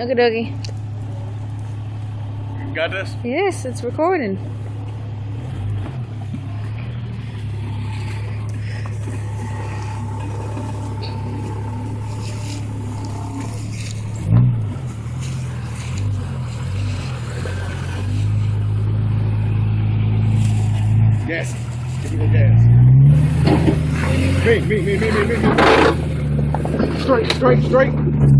Look at Dougie. Got this? Yes, it's recording. Gas. Give me the gas. Me, me, me, me, me, me. Straight, straight, straight.